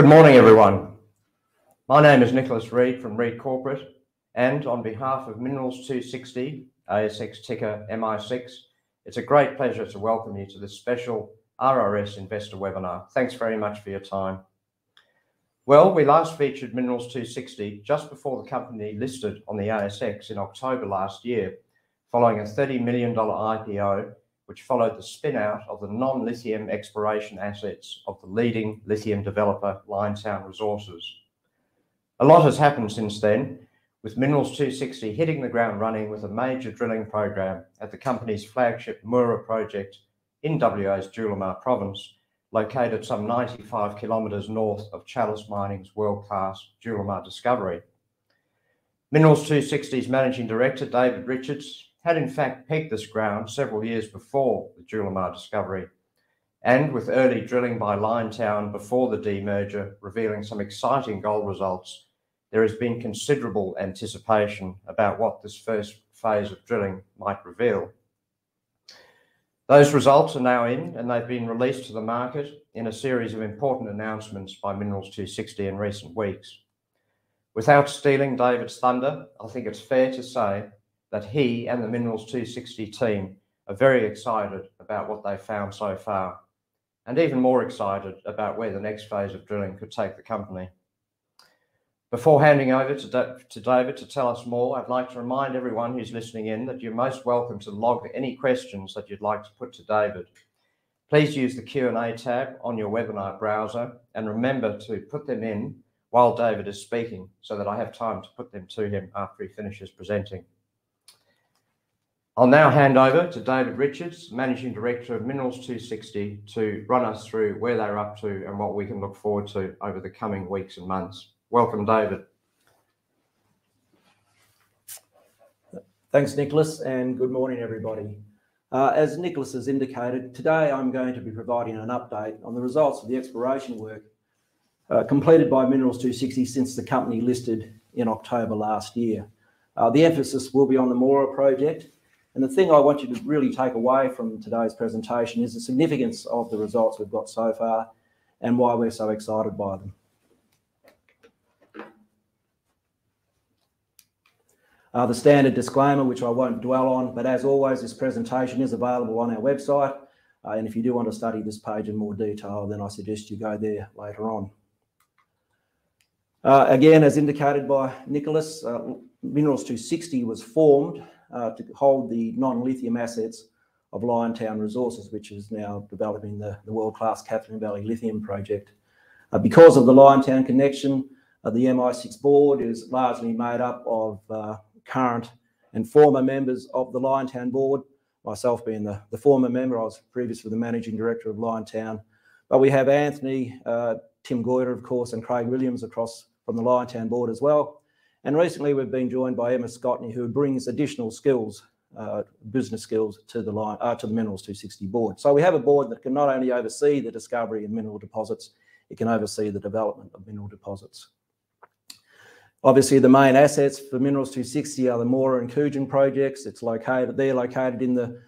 Good morning, everyone. My name is Nicholas Reed from Reed Corporate, and on behalf of Minerals 260, ASX ticker MI6, it's a great pleasure to welcome you to this special RRS Investor Webinar. Thanks very much for your time. Well, we last featured Minerals 260 just before the company listed on the ASX in October last year, following a 30 million dollar IPO, which followed the spin-out of the non-lithium exploration assets of the leading lithium developer, Liontown Resources. A lot has happened since then, with Minerals 260 hitting the ground running with a major drilling program at the company's flagship Moora project in WA's Julimar Province, located some 95 km north of Chalice Mining's world-class Julimar discovery. Minerals 260's Managing Director, David Richards, had in fact pegged this ground several years before the Julimar discovery, and with early drilling by Liontown before the demerger revealing some exciting gold results, there has been considerable anticipation about what this first phase of drilling might reveal. Those results are now in, and they've been released to the market in a series of important announcements by Minerals 260 in recent weeks. Without stealing David's thunder, I think it's fair to say that he and the Minerals 260 team are very excited about what they've found so far, and even more excited about where the next phase of drilling could take the company. Before handing over to David to tell us more, I'd like to remind everyone who's listening in that you're most welcome to log any questions that you'd like to put to David. Please use the Q&A tab on your webinar browser, and remember to put them in while David is speaking so that I have time to put them to him after he finishes presenting. I'll now hand over to David Richards, Managing Director of Minerals 260, to run us through where they're up to and what we can look forward to over the coming weeks and months. Welcome, David. Thanks, Nicholas, and good morning, everybody. Uh, as Nicholas has indicated, today I'm going to be providing an update on the results of the exploration work uh, completed by Minerals 260 since the company listed in October last year. Uh, the emphasis will be on the Moora project, and the thing I want you to really take away from today's presentation is the significance of the results we've got so far and why we're so excited by them. Uh, the standard disclaimer, which I won't dwell on, but as always, this presentation is available on our website, uh, and if you do want to study this page in more detail, then I suggest you go there later on. Uh, again, as indicated by Nicholas, Minerals 260 was formed Uh, to hold the non-lithium assets of Liontown Resources, which is now developing the world-class Kathleen Valley Lithium Project. Uh, because of the Liontown connection, uh, the MI6 board is largely made up of current and former members of the Liontown board, myself being the former member. I was previously the Managing Director of Liontown. But we have Anthony, Tim Goyder, of course, and Craig Williams across from the Liontown board as well. And recently we've been joined by Emma Scotney, who brings additional skills, uh, business skills to the line uh, art Minerals 260 board. So we have a board that can not only oversee the discovery of mineral deposits, it can oversee the development of mineral deposits. Obviously, the main assets for Minerals 260 are the Moora and Koojan projects. It's located; they're located in the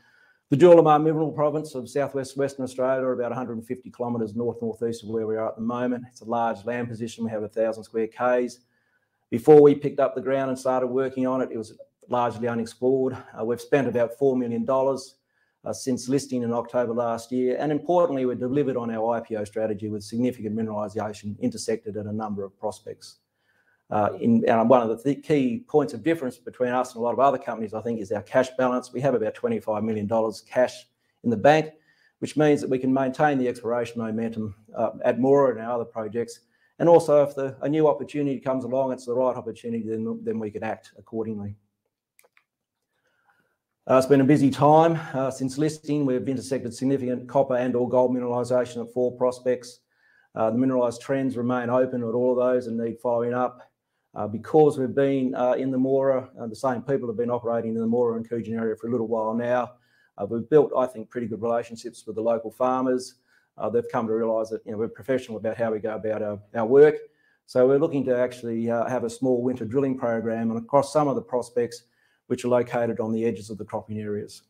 the Julimar Mineral Province of southwest Western Australia, about 150 kilometres north-northeast of where we are at the moment. It's a large land position. We have 1,000 square km. Before we picked up the ground and started working on it it was largely unexplored. Uh, we've spent about 4 million dollars uh, since listing in October last year, and importantly, we delivered on our IPO strategy with significant mineralization intersected at a number of prospects. Uh, and one of the key points of difference between us and a lot of other companies, I think, is our cash balance. We have about 25 million dollars cash in the bank, which means that we can maintain the exploration momentum at Moora and our other projects. And also, if a new opportunity comes along, it's the right opportunity, then then we can act accordingly. Uh, it's been a busy time uh, since listing. We've intersected significant copper and/or gold mineralisation at four prospects. Uh, the mineralised trends remain open at all of those and need following up. Because we've been in the Moora, the same people have been operating in the Moora and Koojan area for a little while now. We've built, I think, pretty good relationships with the local farmers. Uh, they've come to realize that we're professional about how we go about our work. So we're looking to actually uh, have a small winter drilling program and across some of the prospects which are located on the edges of the cropping areas.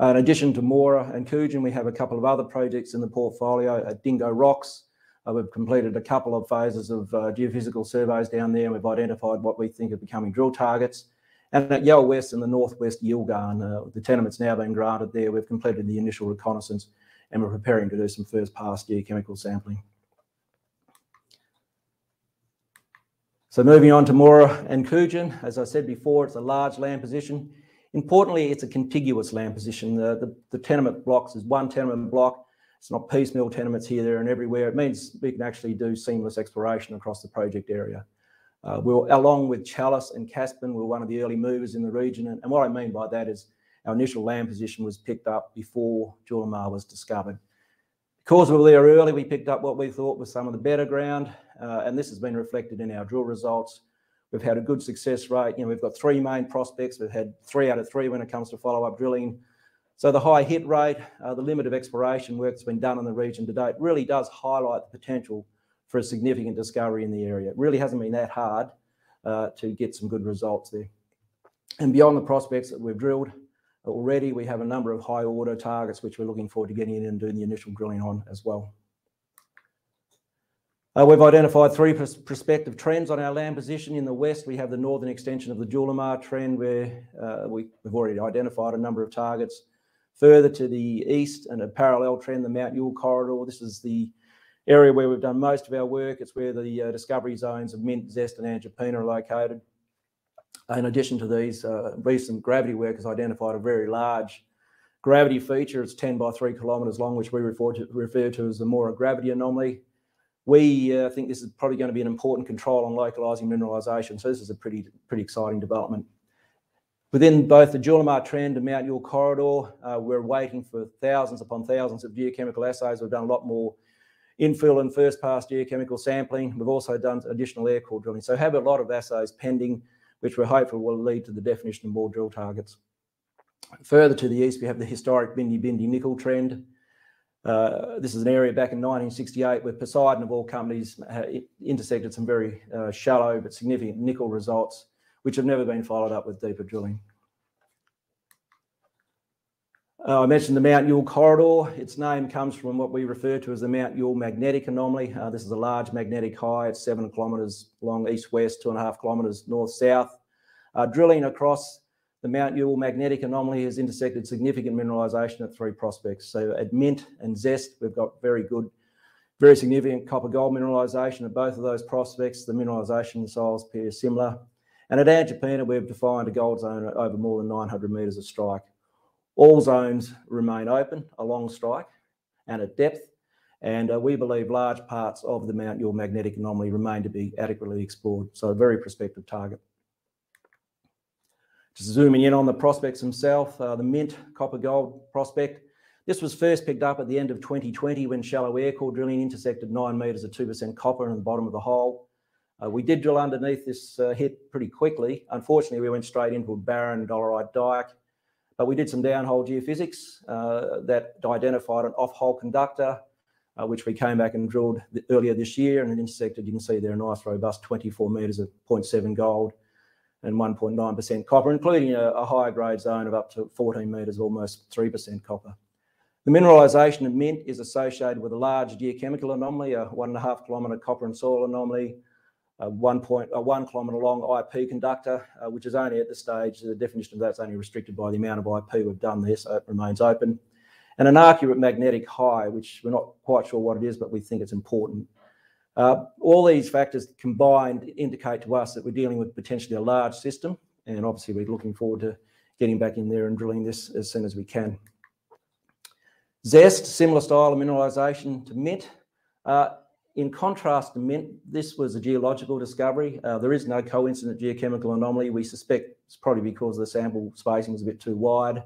Uh, in addition to Moora and Koojan, we have a couple of other projects in the portfolio at Dingo Rocks, we've completed a couple of phases of geophysical surveys down there, and we've identified what we think are becoming drill targets. And at Yoa West in the northwest Yilgarn, the tenement's now been granted there. We've completed the initial reconnaissance, and we're preparing to do some first pass geochemical sampling. So moving on to Moora and Koojan. As I said before, it's a large land position. Importantly, it's a contiguous land position. The tenement blocks is one tenement block. It's not piecemeal tenements here, there, and everywhere. It means we can actually do seamless exploration across the project area. Uh, along with Chalice and Caspian, we're one of the early movers in the region. And what I mean by that is our initial land position was picked up before Julimar was discovered. Because we were there early, we picked up what we thought was some of the better ground, uh, and this has been reflected in our drill results. We've had a good success rate. You know, we've got three main prospects. We've had three out of three when it comes to follow-up drilling. So the high hit rate, uh, the limit of exploration work that's been done in the region to date really does highlight the potential for a significant discovery in the area. It really hasn't been that hard uh, to get some good results there. And beyond the prospects that we've drilled already, we have a number of high-order targets which we're looking forward to getting in and doing the initial drilling on as well. Uh, we've identified three prospective trends on our land position. In the west, we have the northern extension of the Julimar Trend, where uh, we've already identified a number of targets. Further to the east and a parallel trend, the Mount Yule Corridor. This is the area where we've done most of our work. It's where the uh, discovery zones of Mint, Zest, and Angelina are located. In addition to these, uh, recent gravity work has identified a very large gravity feature. It's 10 by 3 kilometres long, which we refer to as the Moora Gravity Anomaly. We uh, think this is probably going to be an important control on localizing mineralization. So this is a pretty pretty exciting development. Within both the Julimar Trend and Mount Yule Corridor, uh, we're waiting for thousands upon thousands of geochemical assays. We've done a lot more infill and first pass geochemical sampling. We've also done additional air core drilling. So have a lot of assays pending, which we're hopeful will lead to the definition of more drill targets. Further to the east, we have the historic Bindi Bindi Nickel Trend. Uh, this is an area back in 1968 where Poseidon, of all companies, uh, intersected some very uh, shallow but significant nickel results, which have never been followed up with deeper drilling. Uh, I mentioned the Mount Yule Corridor. Its name comes from what we refer to as the Mount Yule Magnetic Anomaly. Uh, this is a large magnetic high. It's 7 kilometres long east-west, 2.5 kilometres north-south. Uh, drilling across the Mount Yule Magnetic Anomaly has intersected significant mineralization at three prospects. So at Mint and Zest, we've got very good, very significant copper-gold mineralization at both of those prospects. The mineralization styles appear similar. And at Angelina, we've defined a gold zone over more than 900 metres of strike. All zones remain open along strike and at depth. And uh, we believe large parts of the Mount Yule Magnetic Anomaly remain to be adequately explored. So a very prospective target. Just zooming in on the prospects themselves, uh, the Mint copper-gold prospect. This was first picked up at the end of 2020 when shallow air core drilling intersected 9 metres of 2% copper in the bottom of the hole. Uh, we did drill underneath this hit pretty quickly. Unfortunately, we went straight into a barren dolerite dike. But we did some downhole geophysics uh, that identified an off-hole conductor, uh, which we came back and drilled earlier this year and it intersected. You can see there a nice robust 24 metres of 0.7 gold and 1.9% copper, including a higher grade zone of up to 14 metres, almost 3% copper. The mineralisation of Mint is associated with a large geochemical anomaly, a 1.5 kilometre copper and soil anomaly, a 1 kilometre long IP conductor, uh, which is only at this stage, the definition of that's only restricted by the amount of IP we've done there, so it remains open. And an arcuate magnetic high, which we're not quite sure what it is, but we think it's important. Uh, all these factors combined indicate to us that we're dealing with potentially a large system. And obviously, we're looking forward to getting back in there and drilling this as soon as we can. Zest, similar style of mineralization to Mint. Uh, In contrast this was a geological discovery. Uh, there is no coincident geochemical anomaly. We suspect it's probably because the sample spacing was a bit too wide.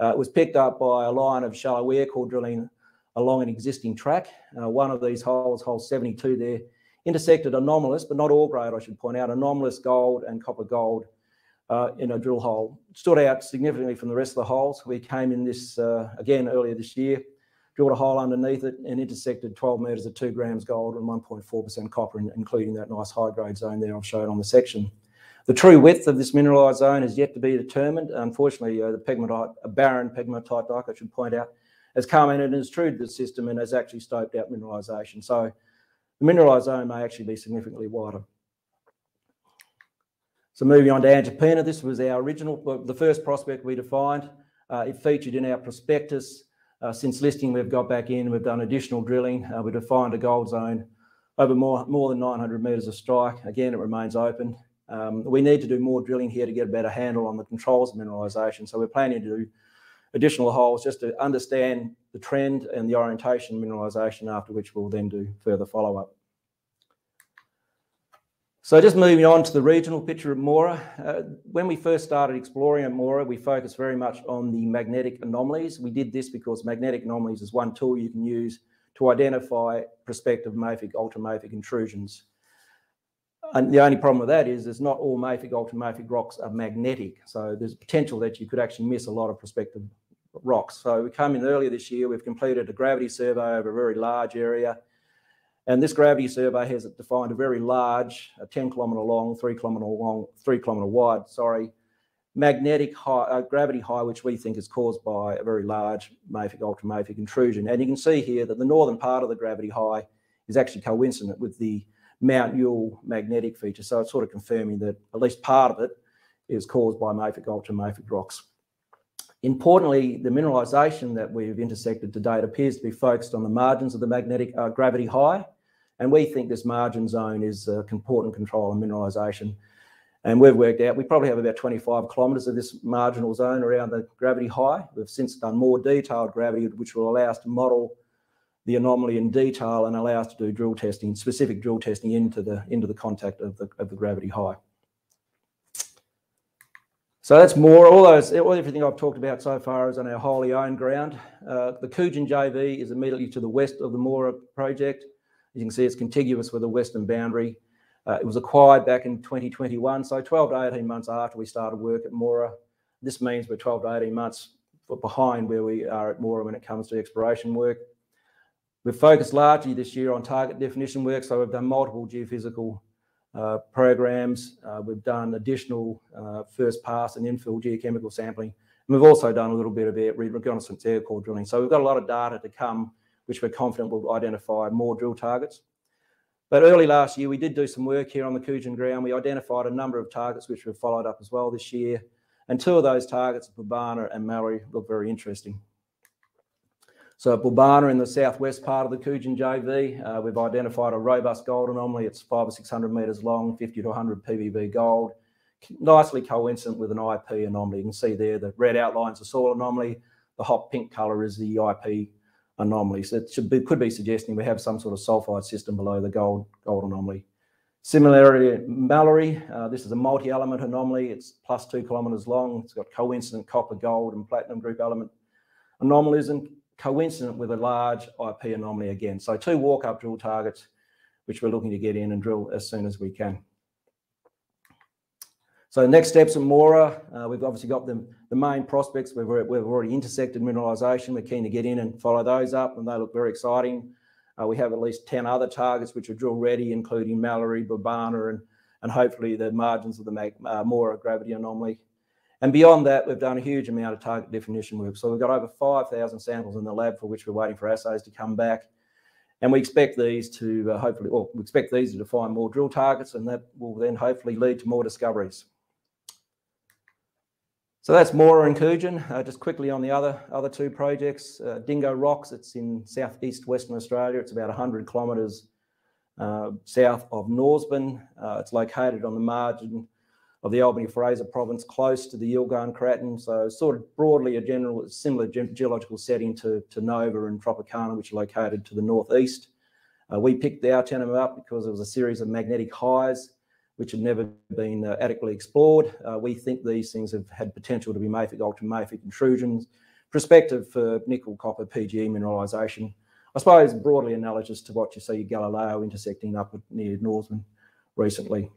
Uh, it was picked up by a line of shallow air core drilling along an existing track. Uh, one of these holes, hole 72 there, intersected anomalous, but not ore grade, I should point out, anomalous gold and copper-gold in a drill hole. Stood out significantly from the rest of the holes. We came in this again earlier this year, drilled a hole underneath it and intersected 12 metres of 2 grams gold and 1.4% copper, including that nice high-grade zone there I've shown on the section. The true width of this mineralized zone is yet to be determined. Unfortunately, the pegmatite, a barren pegmatite dike, I should point out, has come in and to the system and has actually stoped out mineralization. So the mineralised zone may actually be significantly wider. So moving on to Angelina, this was our original, the first prospect we defined. Uh, it featured in our prospectus. Uh, since listing, we've got back in, we've done additional drilling. Uh, we defined a gold zone over more, than 900 metres of strike. Again, it remains open. Um, we need to do more drilling here to get a better handle on the controls of mineralisation. So we're planning to do additional holes just to understand the trend and the orientation of mineralisation, after which we'll then do further follow-up. So just moving on to the regional picture of Moora. Uh, when we first started exploring at Moora, we focused very much on the magnetic anomalies. We did this because magnetic anomalies is one tool you can use to identify prospective mafic ultramafic intrusions. And the only problem with that is, is not all mafic ultramafic rocks are magnetic. So there's potential that you could actually miss a lot of prospective rocks. So we came in earlier this year, we've completed a gravity survey over a very large area and this gravity survey has defined a very large, a 10 kilometre long, three kilometre long, three kilometre wide, sorry, magnetic high, uh, gravity high, which we think is caused by a very large mafic ultramafic intrusion. And you can see here that the northern part of the gravity high is actually coincident with the Mount Yule magnetic feature. So it's sort of confirming that at least part of it is caused by mafic ultramafic rocks. Importantly, the mineralisation that we've intersected to date appears to be focused on the margins of the magnetic uh, gravity high, and we think this margin zone is an important control of mineralisation. And we've worked out we probably have about 25 kilometres of this marginal zone around the gravity high. We've since done more detailed gravity, which will allow us to model the anomaly in detail and allow us to do drill testing, specific drill testing into the into the contact of the of the gravity high. So that's more, all those, all everything I've talked about so far is on our wholly owned ground. Uh, the Koojan JV is immediately to the west of the Moora project. As you can see, it's contiguous with the western boundary. Uh, it was acquired back in 2021, so 12 to 18 months after we started work at Moora. This means we're 12 to 18 months behind where we are at Moora when it comes to exploration work. We've focused largely this year on target definition work, so we've done multiple geophysical programs. Uh, we've done additional uh, first pass and infill geochemical sampling. And we've also done a little bit of reconnaissance air core drilling. So we've got a lot of data to come, which we're confident will identify more drill targets. But early last year, we did do some work here on the Koojan ground. We identified a number of targets which we've followed up as well this year. And two of those targets, Bulbana and Mallory, look very interesting. So at Bulbana in the southwest part of the Koojan JV, uh, we've identified a robust gold anomaly. It's five or 600 metres long, 50 to 100 ppb gold, nicely coincident with an IP anomaly. You can see there the red outlines the soil anomaly. The hot pink colour is the IP anomaly. So it be, could be suggesting we have some sort of sulfide system below the gold, gold anomaly. Similarly, Mallory, uh, this is a multi-element anomaly. It's plus two kilometres long. It's got coincident copper, gold and platinum group element anomalies and coincident with a large IP anomaly again. So two walk-up drill targets, which we're looking to get in and drill as soon as we can. So next steps at Moora, uh, we've obviously got the, the main prospects. We've, we've already intersected mineralisation. We're keen to get in and follow those up, and they look very exciting. Uh, we have at least 10 other targets which are drill ready, including Mallory, Bulbana, and, and hopefully the margins of the uh, Moora gravity anomaly. And beyond that, we've done a huge amount of target definition work. So we've got over 5,000 samples in the lab for which we're waiting for assays to come back. And we expect these to uh, hopefully, well, we expect these to define more drill targets and that will then hopefully lead to more discoveries. So that's Moora and Koojan. Uh, just quickly on the other other two projects, uh, Dingo Rocks, it's in southeast Western Australia. It's about 100 kilometres uh, south of Norseman. Uh, it's located on the margin of the Albany Fraser province, close to the Yilgarn Craton. So sort of broadly a general similar ge geological setting to, to Nova and Tropicana, which are located to the northeast. Uh, we picked our tenement up because it was a series of magnetic highs which had never been uh, adequately explored. Uh, we think these things have had potential to be mafic ultramafic intrusions, prospective for nickel copper PGE mineralisation. I suppose broadly analogous to what you see Galileo intersecting up near Norseman recently.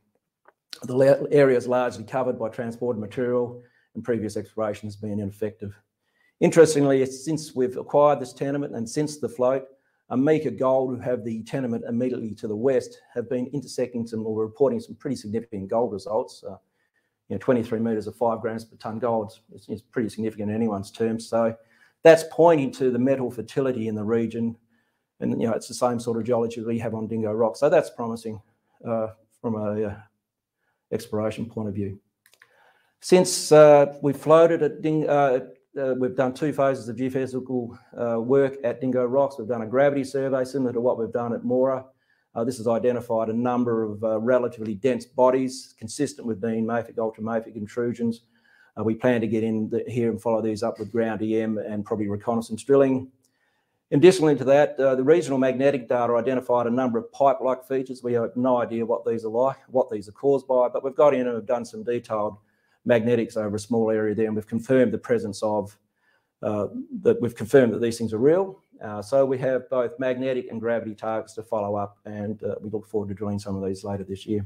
The area is largely covered by transported material and previous exploration has been ineffective. Interestingly, since we've acquired this tenement and since the float, Amica Gold, who have the tenement immediately to the west, have been intersecting some or reporting some pretty significant gold results. Uh, you know, 23 metres of five grams per tonne gold is, is pretty significant in anyone's terms. So that's pointing to the metal fertility in the region And, you know, it's the same sort of geology we have on Dingo Rock. So that's promising uh, from a uh, exploration point of view. Since uh, we floated at Ding, uh, uh, we've done two phases of geophysical uh, work at Dingo Rocks. We've done a gravity survey similar to what we've done at Moora. Uh, this has identified a number of uh, relatively dense bodies consistent with being mafic, ultramafic intrusions. We plan to get in the, here and follow these up with ground EM and probably reconnaissance drilling. Additionally to that, uh, the regional magnetic data identified a number of pipe-like features. We have no idea what these are like, what these are caused by, but we've got in and have done some detailed magnetics over a small area there, and we've confirmed the presence of uh, that. We've confirmed that these things are real. Uh, so we have both magnetic and gravity targets to follow up, and uh, we look forward to drilling some of these later this year.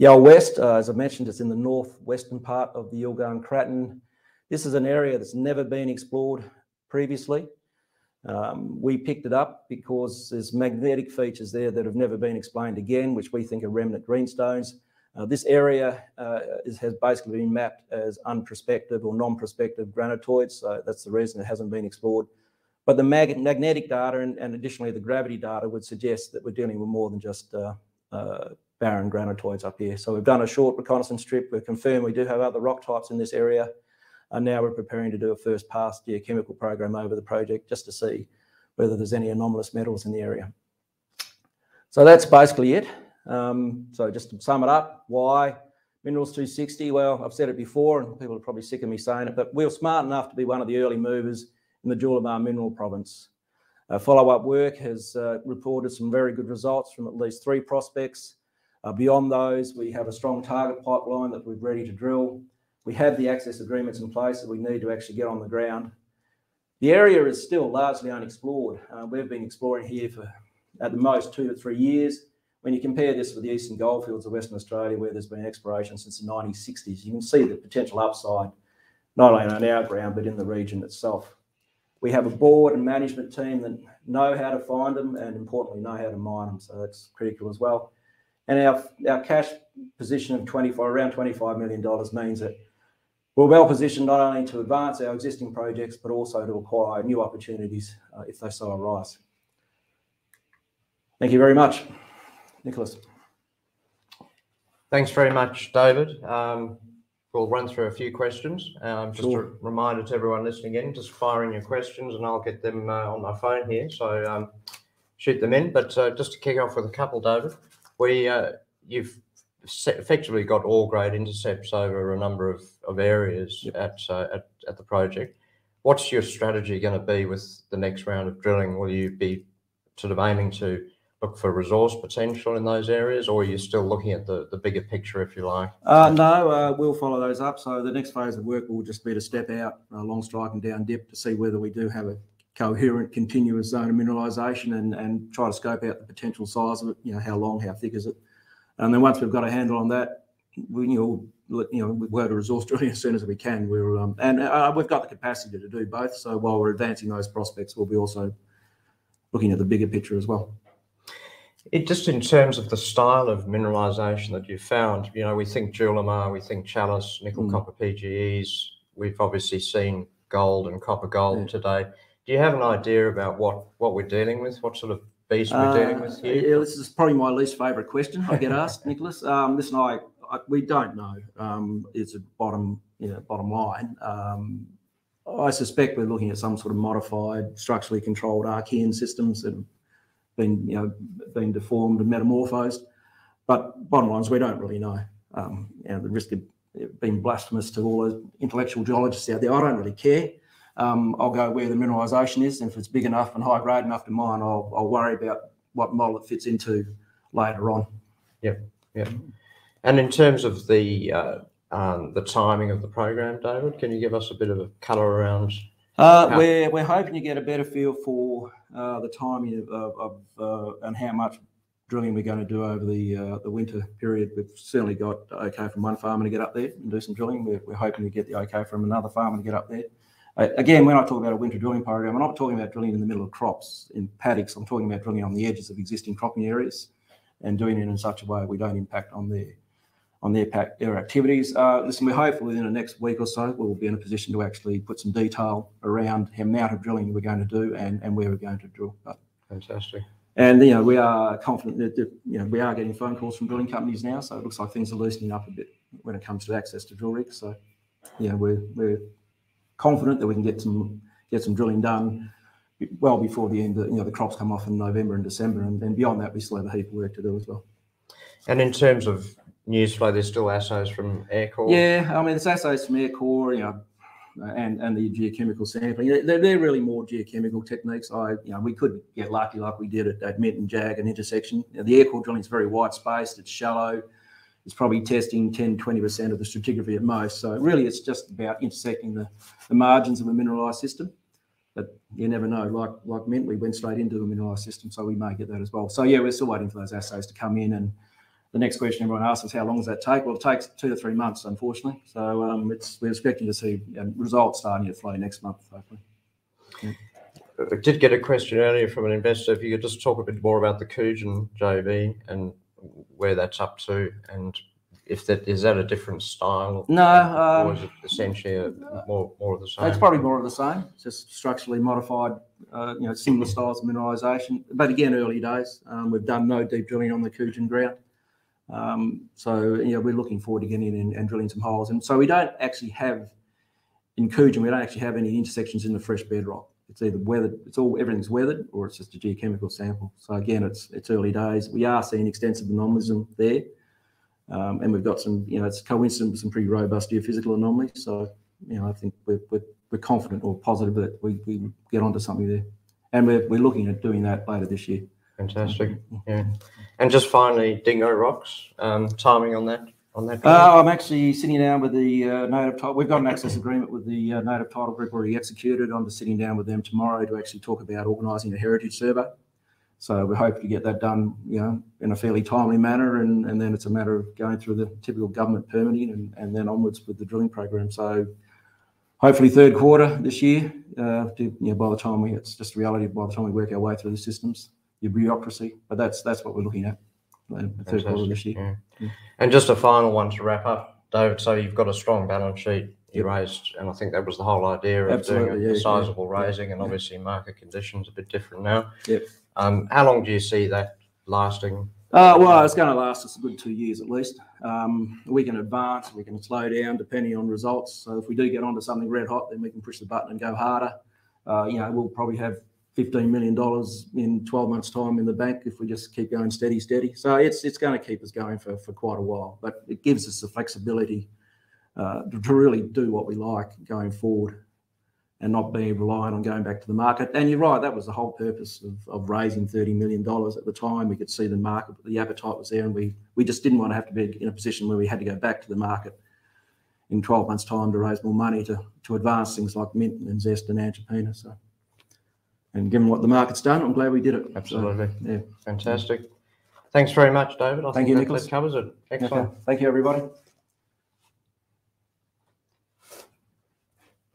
Yoel West, uh, as I mentioned, it's in the northwestern part of the Yilgarn Craton. This is an area that's never been explored previously. Um, we picked it up because there's magnetic features there that have never been explained again, which we think are remnant greenstones. Uh, this area uh, has basically been mapped as unprospective or non-prospective granitoids, so that's the reason it hasn't been explored. But the mag magnetic data and, and, additionally the gravity data would suggest that we're dealing with more than just uh, barren granitoids up here. So we've done a short reconnaissance trip. We've confirmed we do have other rock types in this area. And now we're preparing to do a first pass geochemical program over the project just to see whether there's any anomalous metals in the area. So that's basically it. Um, so just to sum it up, why Minerals 260? Well, I've said it before and people are probably sick of me saying it, but we were smart enough to be one of the early movers in the Julimar mineral province. Uh, follow-up work has uh, reported some very good results from at least three prospects. Uh, beyond those, we have a strong target pipeline that we're ready to drill. We have the access agreements in place that we need to actually get on the ground. The area is still largely unexplored. Uh, we've been exploring here for at the most two to three years. When you compare this with the eastern goldfields of Western Australia, where there's been exploration since the 1960s, you can see the potential upside, not only on our ground, but in the region itself. We have a board and management team that know how to find them and importantly know how to mine them. So that's critical as well. And our, our cash position of 25, around $25 million means that we're well positioned not only to advance our existing projects, but also to acquire new opportunities uh, if they so arise. Thank you very much. Nicholas. Thanks very much, David. Um, we'll run through a few questions. Um, just a reminder to everyone listening in, just fire in your questions and I'll get them uh, on my phone here. So um, shoot them in. But uh, just to kick off with a couple, David, we uh, you've effectively got ore-grade intercepts over a number of, of areas yep. at, uh, at at the project. What's your strategy going to be with the next round of drilling? Will you be sort of aiming to look for resource potential in those areas, or are you still looking at the, the bigger picture, if you like? Uh, no, uh, we'll follow those up. So the next phase of work will just be to step out uh, long strike and down dip to see whether we do have a coherent, continuous zone of mineralisation and, and try to scope out the potential size of it. You know, how long, how thick is it? And then once we've got a handle on that, we, you know, you know, we'll to resource drilling as soon as we can. We're um, and uh, we've got the capacity to do both. So while we're advancing those prospects, we'll be also looking at the bigger picture as well. It just in terms of the style of mineralization that you found, you know, we think Julimar, we think Chalice, nickel mm. copper PGEs. We've obviously seen gold and copper gold yeah. today. Do you have an idea about what what we're dealing with? What sort of beast we're uh, dealing with here? Yeah, this is probably my least favourite question I get asked, Nicholas. Um, listen, I, I, we don't know. Um, it's a bottom, you know, bottom line. Um, I suspect we're looking at some sort of modified, structurally controlled Archean systems that have been you know been deformed and metamorphosed. But bottom line is we don't really know. Um, you know, the risk of being blasphemous to all the intellectual geologists out there. I don't really care. Um, I'll go where the mineralisation is, and if it's big enough and high grade enough to mine, I'll, I'll worry about what model it fits into later on. Yep, yep. And in terms of the uh, um, the timing of the program, David, can you give us a bit of a colour around? Uh, we're we're hoping to get a better feel for uh, the timing of, of uh, and how much drilling we're going to do over the uh, the winter period. We've certainly got okay from one farmer to get up there and do some drilling. We're, we're hoping to get the okay from another farmer to get up there. Again, when I talk about a winter drilling program, I'm not talking about drilling in the middle of crops in paddocks. I'm talking about drilling on the edges of existing cropping areas and doing it in such a way we don't impact on their on their pack, their activities. Uh, listen, we're hopeful within the next week or so we'll be in a position to actually put some detail around the amount of drilling we're going to do and, and where we're going to drill. But, Fantastic. and you know, we are confident that, that you know we are getting phone calls from drilling companies now, so it looks like things are loosening up a bit when it comes to access to drill rigs. So, yeah, we're we're confident that we can get some get some drilling done well before the end. Of, you know, the crops come off in November and December, and then beyond that, we still have a heap of work to do as well. And in terms of news flow, there's still assays from Aircore. Yeah, I mean, it's assays from air core, you know, and and the geochemical sampling. They're, they're really more geochemical techniques. I, you know, we could get lucky like we did at, at Minton Jag and intersection. You know, the air core drilling is very wide spaced. It's shallow. It's probably testing 10, 20% of the stratigraphy at most. So really, it's just about intersecting the, the margins of a mineralised system. But you never know. Like like Mint, we went straight into a mineralised system, so we may get that as well. So yeah, we're still waiting for those assays to come in and the next question everyone asks is how long does that take? Well, it takes two to three months, unfortunately. So um, it's we're expecting to see um, results starting to flow next month, hopefully. I did get a question earlier from an investor. If you could just talk a bit more about the Koojan JV and where that's up to, and if that is that a different style, No, or um, is it essentially a, more more of the same? it's probably more of the same, just structurally modified, uh, you know, similar styles of mineralisation. But again, early days. Um, we've done no deep drilling on the Koojan ground. Um, so, you know, we're looking forward to getting in and, and drilling some holes. And so we don't actually have, in Koojan, we don't actually have any intersections in the fresh bedrock. It's either weathered, it's all, everything's weathered or it's just a geochemical sample. So again, it's, it's early days. We are seeing extensive anomalism there. Um, and we've got some, you know, it's coincident with some pretty robust geophysical anomalies. So, you know, I think we're, we're, we're confident or positive that we, we get onto something there. And we're, we're looking at doing that later this year. Fantastic. Yeah. And just finally, Dingo Rocks. Um, timing on that on that. Uh, I'm actually sitting down with the uh, native title. We've got an access agreement with the uh, native title group already executed. I'm just sitting down with them tomorrow to actually talk about organising a heritage survey. So we hope to get that done, you know, in a fairly timely manner, and, and then it's a matter of going through the typical government permitting and, and then onwards with the drilling program. So hopefully third quarter this year. Uh, to, you know, by the time we, it's just a reality. By the time we work our way through the systems, your bureaucracy, but that's that's what we're looking at. The third quarter this year. yeah. And just a final one to wrap up, David. So you've got a strong balance sheet. You raised, and I think that was the whole idea of Absolutely, doing a, yeah, sizable raising, and obviously market conditions a bit different now. Yep. Um, how long do you see that lasting? Uh, well, it's going to last us a good two years at least. Um, we can advance, we can slow down depending on results. So if we do get onto something red hot, then we can push the button and go harder. Uh, you know, we'll probably have $15 million in 12 months' time in the bank if we just keep going steady, steady. So it's it's going to keep us going for, for quite a while, but it gives us the flexibility uh, to, really do what we like going forward and not being reliant on going back to the market. And you're right, that was the whole purpose of, of raising $30 million at the time. We could see the market, but the appetite was there, and we, we just didn't want to have to be in a position where we had to go back to the market in 12 months' time to raise more money to, to advance things like Mint and Zest and Angelina. So, and given what the market's done, I'm glad we did it. So, Absolutely. yeah. Fantastic. Thanks very much, David. I Thank think you, that- Nicholas. That covers it. Excellent. Okay. Thank you, everybody.